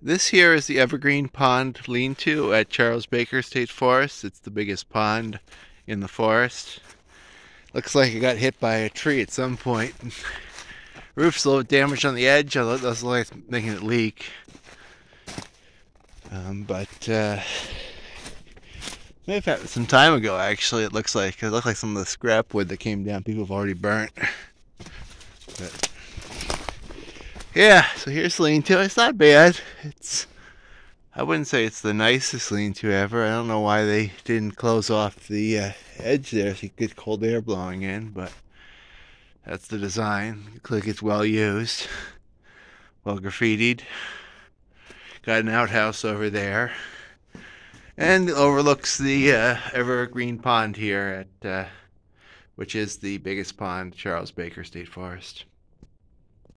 This here is the Evergreen Pond lean-to at Charles Baker State Forest. It's the biggest pond in the forest. Looks like it got hit by a tree at some point. Roof's a little damaged on the edge. That's looks like making it leak. Um, but uh, maybe some time ago, actually, it looks like. It looked like some of the scrap wood that came down. People have already burnt. But, yeah, so here's lean-to. It's not bad. It's I wouldn't say it's the nicest lean-to ever. I don't know why they didn't close off the uh, edge there so you get cold air blowing in, but that's the design. Looks like it's well used, well graffitied. Got an outhouse over there, and overlooks the uh, Evergreen Pond here at, uh, which is the biggest pond, Charles Baker State Forest.